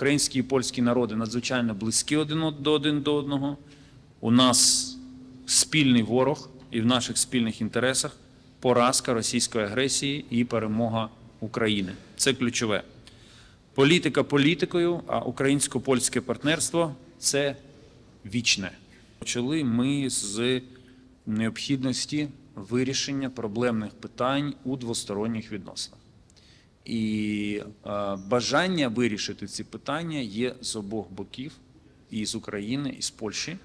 Українські і польські народи надзвичайно близькі один до один до одного. У нас спільний ворог і в наших спільних інтересах поразка російської агресії і перемога України. Це ключове. Політика політикою, а українсько-польське партнерство це вічне. Почали ми з необхідності вирішення проблемних питань у двосторонніх відносинах. І е, бажання вирішити ці питання є з обох боків, і з України, і з Польщі.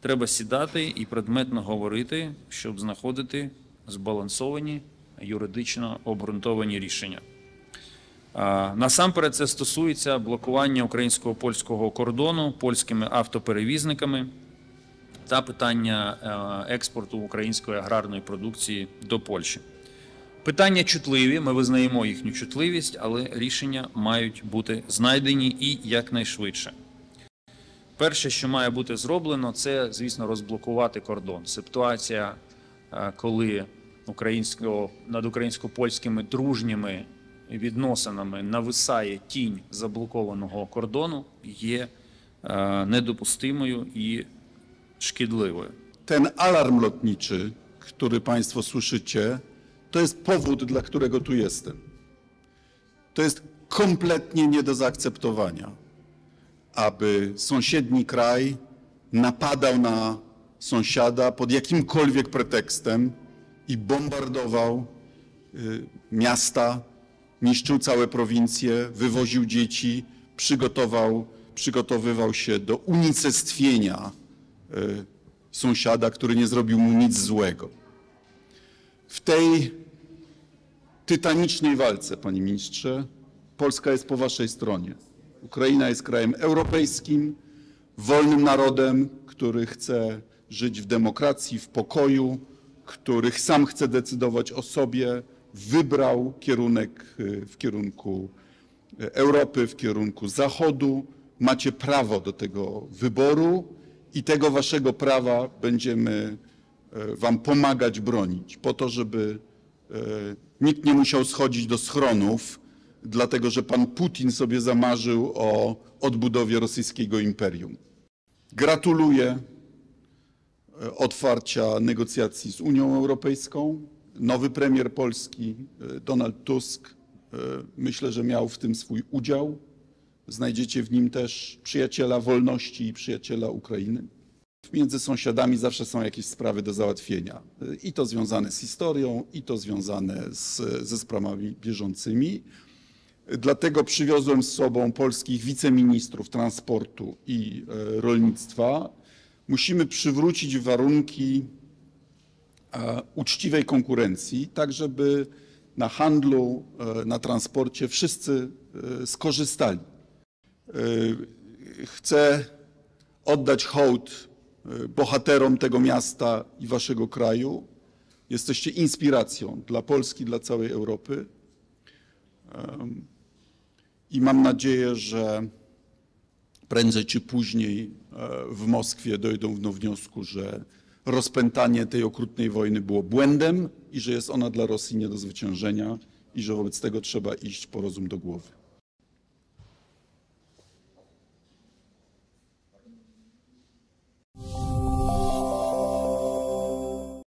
Треба сідати і предметно говорити, щоб знаходити збалансовані, юридично обґрунтовані рішення. Насамперед це стосується блокування українсько-польського кордону польськими автоперевізниками та питання е, експорту української аграрної продукції до Польщі. Питання чутливі, ми визнаємо їхню чутливість, але рішення мають бути знайдені і якнайшвидше. Перше, що має бути зроблено, це, звісно, розблокувати кордон. Ситуація, е, коли українсько, над українсько-польськими дружніми відносинами нависає тінь заблокованого кордону, є е, недопустимою і szkodliwy. Ten alarm lotniczy, który Państwo słyszycie, to jest powód, dla którego tu jestem. To jest kompletnie nie do zaakceptowania, aby sąsiedni kraj napadał na sąsiada pod jakimkolwiek pretekstem i bombardował y, miasta, niszczył całe prowincje, wywoził dzieci, przygotował, przygotowywał się do unicestwienia y, sąsiada, który nie zrobił mu nic złego. W tej tytanicznej walce, panie ministrze, Polska jest po waszej stronie. Ukraina jest krajem europejskim, wolnym narodem, który chce żyć w demokracji, w pokoju, który sam chce decydować o sobie, wybrał kierunek y, w kierunku y, Europy, w kierunku Zachodu. Macie prawo do tego wyboru i tego waszego prawa będziemy e, wam pomagać bronić, po to, żeby nikt nie musiał schodzić do schronów, dlatego że pan Putin sobie zamarzył o odbudowie rosyjskiego imperium. Gratuluję e, otwarcia negocjacji z Unią Europejską. Nowy premier Polski, e, Donald Tusk, e, myślę, że miał w tym swój udział. Znajdziecie w nim też przyjaciela wolności i przyjaciela Ukrainy. Między sąsiadami zawsze są jakieś sprawy do załatwienia. I to związane z historią, i to związane z, ze sprawami bieżącymi. Dlatego przywiozłem z sobą polskich wiceministrów transportu i e, rolnictwa. Musimy przywrócić warunki e, uczciwej konkurencji, tak żeby na handlu, e, na transporcie wszyscy skorzystali. Chcę oddać hołd bohaterom tego miasta i waszego kraju. Jesteście inspiracją dla Polski, dla całej Europy. I mam nadzieję, że prędzej czy później e, w Moskwie dojdą do wniosku, że rozpętanie tej okrutnej wojny było błędem i że jest ona dla Rosji nie do zwyciężenia i że wobec tego trzeba iść po rozum do głowy.